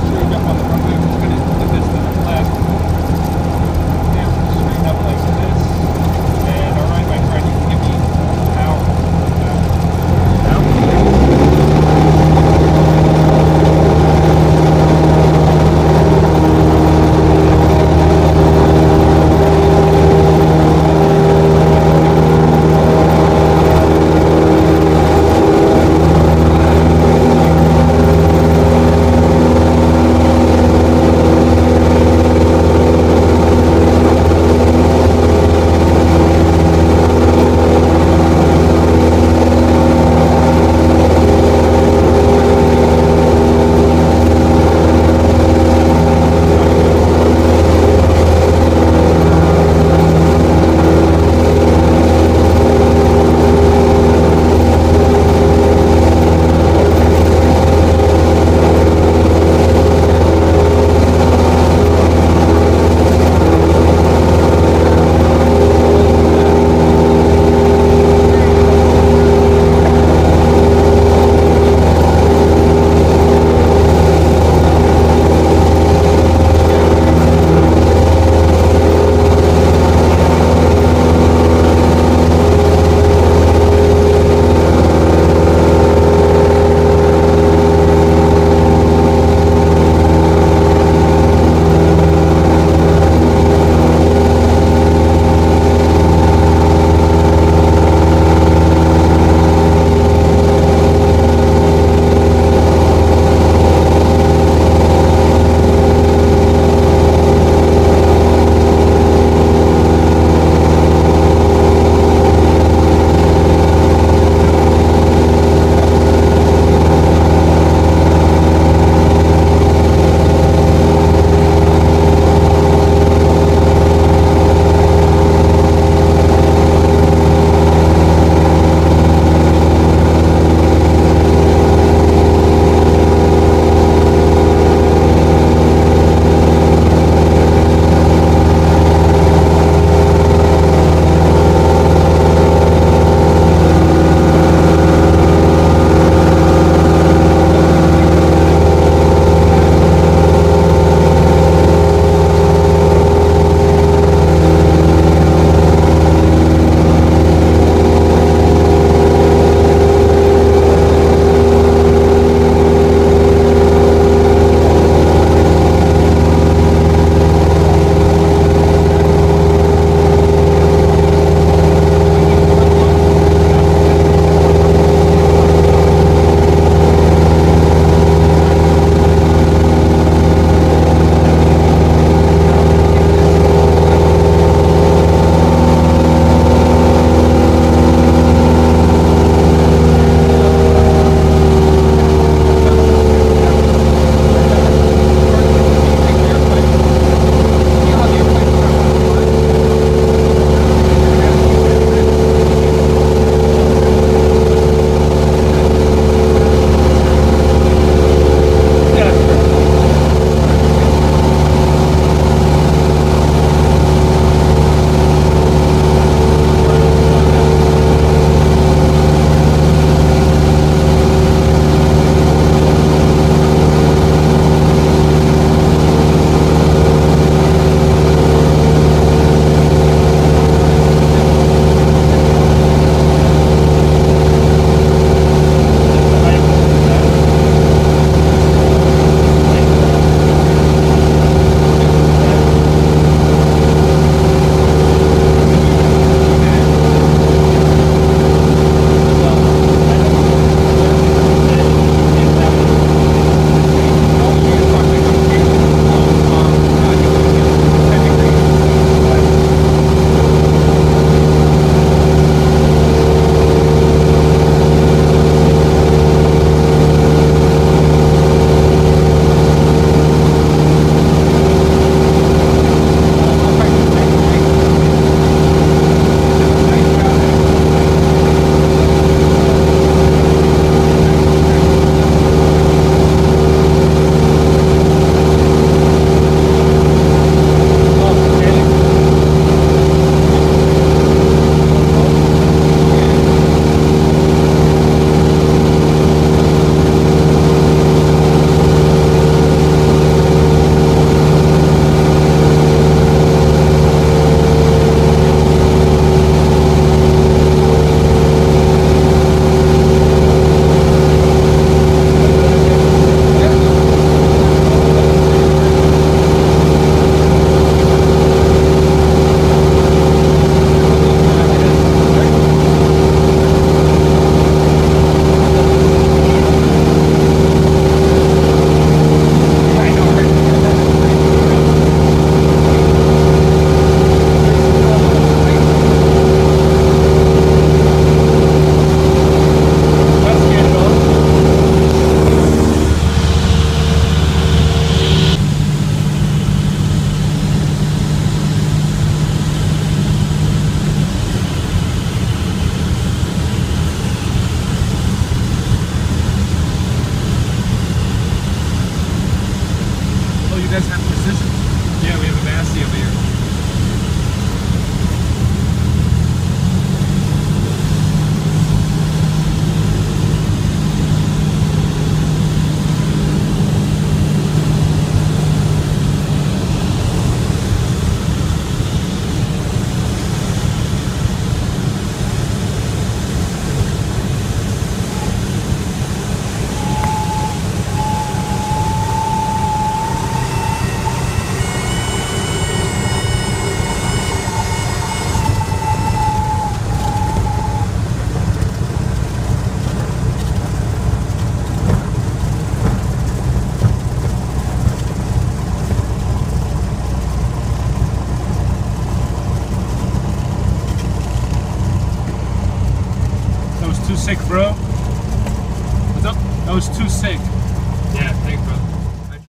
っていうか、まだ sick, bro. That was too sick.